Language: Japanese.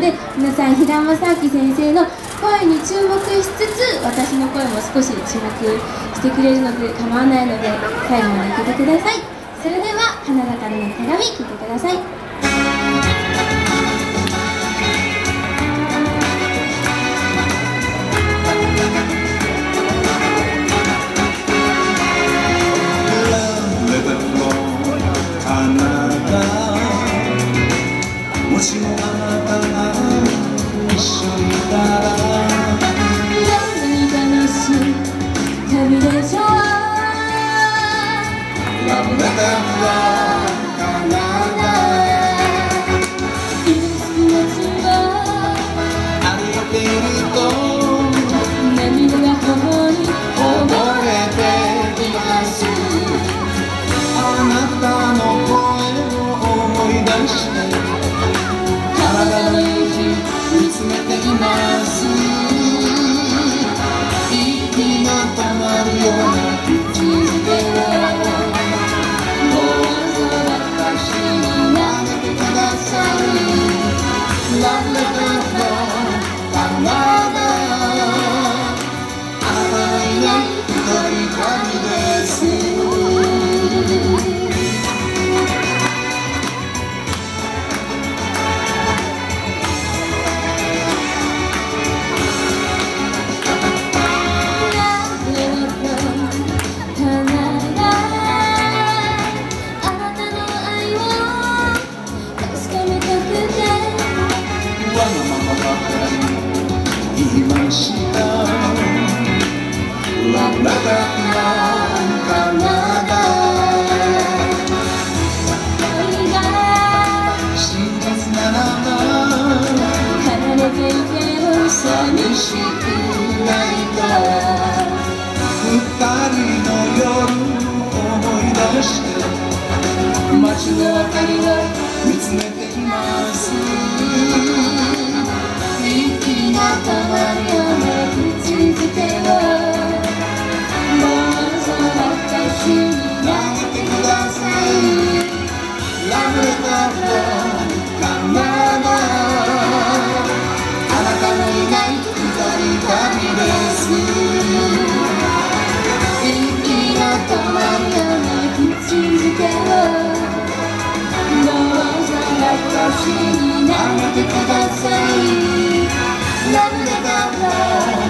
で皆さん平間正明先生の声に注目しつつ私の声も少し注目してくれるので構わないので最後まで聞いてください。それでは花形の手紙聞いてください。emotion ました。ラブラダのカナダ真実ならば寂しくないか。二人の夜思い出して街の明かりを love.